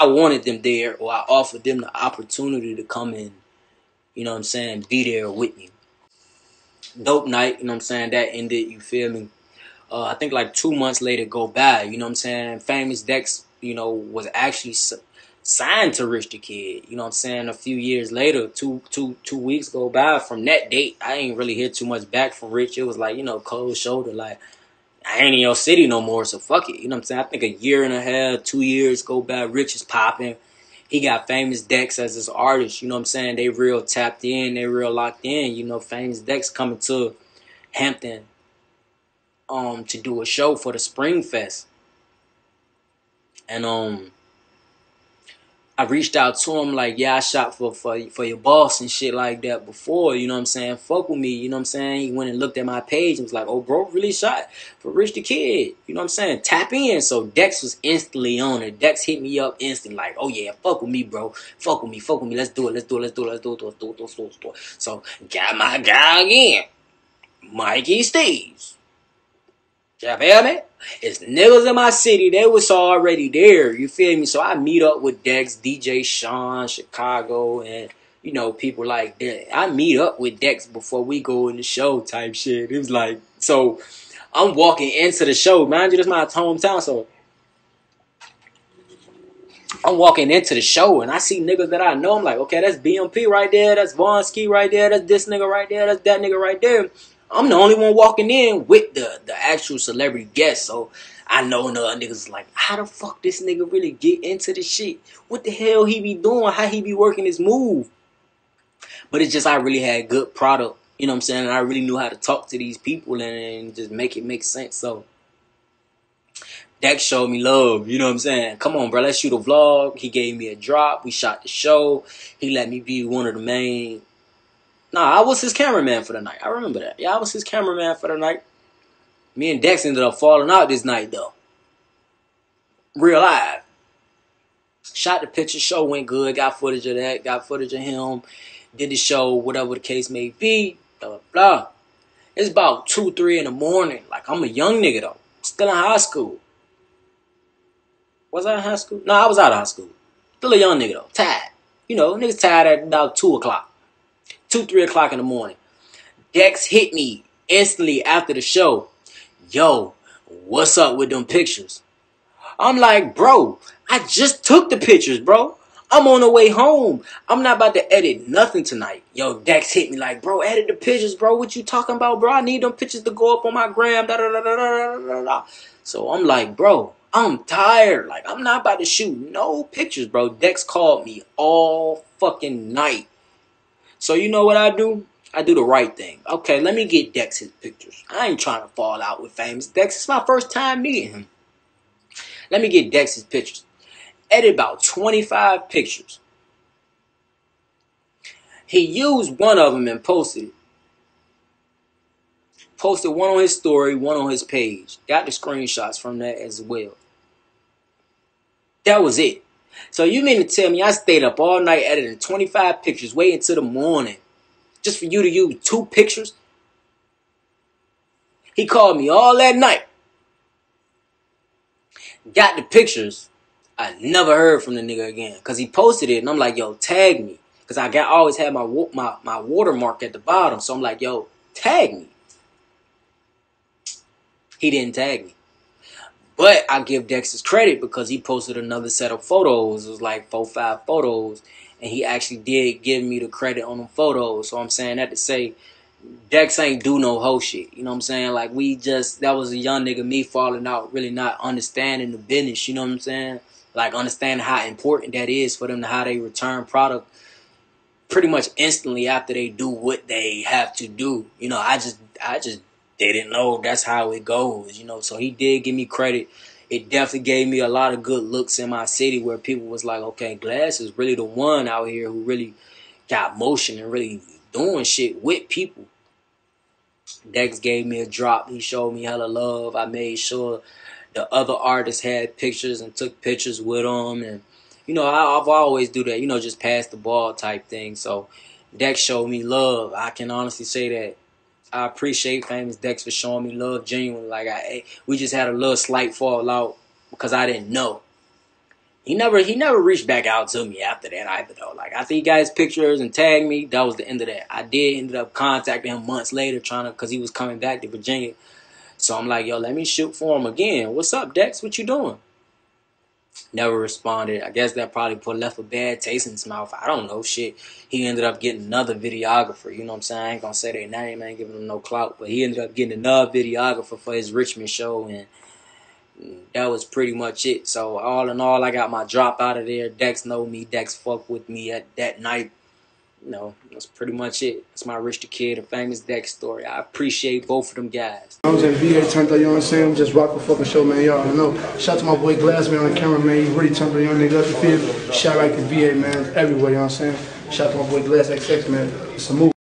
I wanted them there, or I offered them the opportunity to come in. You know what I'm saying? Be there with me. Dope night. You know what I'm saying? That ended. You feel me? Uh, I think like two months later go by. You know what I'm saying? Famous Dex. You know was actually signed to Rich the Kid. You know what I'm saying? A few years later, two two two weeks go by from that date. I ain't really hear too much back from Rich. It was like, you know, cold shoulder, like I ain't in your city no more, so fuck it. You know what I'm saying? I think a year and a half, two years go by, Rich is popping. He got famous Dex as his artist. You know what I'm saying? They real tapped in, they real locked in. You know, famous Dex coming to Hampton um to do a show for the Spring Fest. And um I reached out to him like, yeah, I shot for, for for your boss and shit like that before, you know what I'm saying? Fuck with me, you know what I'm saying? He went and looked at my page and was like, oh, bro, really shot for Rich the Kid, you know what I'm saying? Tap in. So Dex was instantly on it. Dex hit me up instantly like, oh yeah, fuck with me, bro. Fuck with me, fuck with me. Let's do it, let's do it, let's do it, let's do it, let's do it, let's do it, let's do it. So got my guy again, Mikey Steves. You feel me? It's niggas in my city. They was already there. You feel me? So I meet up with Dex, DJ Sean, Chicago, and you know people like that. I meet up with Dex before we go in the show type shit. It was like so. I'm walking into the show. Mind you, this is my hometown, so I'm walking into the show and I see niggas that I know. I'm like, okay, that's BMP right there. That's Von Ski right there. That's this nigga right there. That's that nigga right there. I'm the only one walking in with the the actual celebrity guest, so I know the other niggas like, how the fuck this nigga really get into the shit? What the hell he be doing? How he be working his move? But it's just I really had good product, you know what I'm saying? I really knew how to talk to these people and, and just make it make sense. So Dex showed me love, you know what I'm saying? Come on, bro, let's shoot a vlog. He gave me a drop. We shot the show. He let me be one of the main Nah, I was his cameraman for the night. I remember that. Yeah, I was his cameraman for the night. Me and Dex ended up falling out this night though. Real live. Shot the picture, show went good, got footage of that, got footage of him, did the show, whatever the case may be, blah, blah, blah. It's about 2, 3 in the morning. Like, I'm a young nigga though. Still in high school. Was I in high school? No, I was out of high school. Still a young nigga though. Tired. You know, niggas tired at about 2 o'clock two, three o'clock in the morning. Dex hit me instantly after the show. Yo, what's up with them pictures? I'm like, bro, I just took the pictures, bro. I'm on the way home. I'm not about to edit nothing tonight. Yo, Dex hit me like, bro, edit the pictures, bro. What you talking about, bro? I need them pictures to go up on my gram. Da, da, da, da, da, da, da. So I'm like, bro, I'm tired. Like, I'm not about to shoot no pictures, bro. Dex called me all fucking night. So you know what I do? I do the right thing. Okay, let me get Dex's pictures. I ain't trying to fall out with famous Dex. It's my first time meeting him. Let me get Dex's pictures. Edit about 25 pictures. He used one of them and posted it. Posted one on his story, one on his page. Got the screenshots from that as well. That was it. So you mean to tell me I stayed up all night editing 25 pictures, waiting till the morning, just for you to use two pictures? He called me all that night. Got the pictures. I never heard from the nigga again. Cause he posted it and I'm like, yo, tag me. Cause I got always had my my my watermark at the bottom. So I'm like, yo, tag me. He didn't tag me. But I give Dex's credit because he posted another set of photos. It was like four, five photos. And he actually did give me the credit on the photos. So I'm saying that to say Dex ain't do no whole shit. You know what I'm saying? Like we just that was a young nigga me falling out, really not understanding the business, you know what I'm saying? Like understanding how important that is for them to how they return product pretty much instantly after they do what they have to do. You know, I just I just they didn't know that's how it goes, you know. So he did give me credit. It definitely gave me a lot of good looks in my city where people was like, okay, Glass is really the one out here who really got motion and really doing shit with people. Dex gave me a drop. He showed me hella love. I made sure the other artists had pictures and took pictures with them. And, you know, I, have always do that, you know, just pass the ball type thing. So Dex showed me love. I can honestly say that I appreciate Famous Dex for showing me love genuinely. Like I, eh, we just had a little slight fallout because I didn't know. he never he never reached back out to me after that either though. Like I think he got his pictures and tagged me. That was the end of that. I did ended up contacting him months later, trying to because he was coming back to Virginia. So I'm like, yo, let me shoot for him again. What's up, Dex? What you doing? Never responded. I guess that probably put left a bad taste in his mouth. I don't know. Shit. He ended up getting another videographer. You know what I'm saying? I ain't gonna say their name. I ain't giving them no clout. But he ended up getting another videographer for his Richmond show, and that was pretty much it. So all in all, I got my drop out of there. Dex know me. Dex fuck with me at that night. You know, that's pretty much it. That's my Rich the Kid, a famous Dex story. I appreciate both of them guys. I'm VA turned up, you know what I'm saying? Just rock the fucking show, man. Y'all know. Shout out to my boy Glassman on the camera, man. He really turned up, young nigga up the field. Shout out to VA, man. Everywhere, you know what I'm saying? Shout out to my boy Glass XX, man. It's a move.